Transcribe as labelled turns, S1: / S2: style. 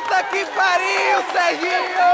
S1: Puta que pariu, Serginho!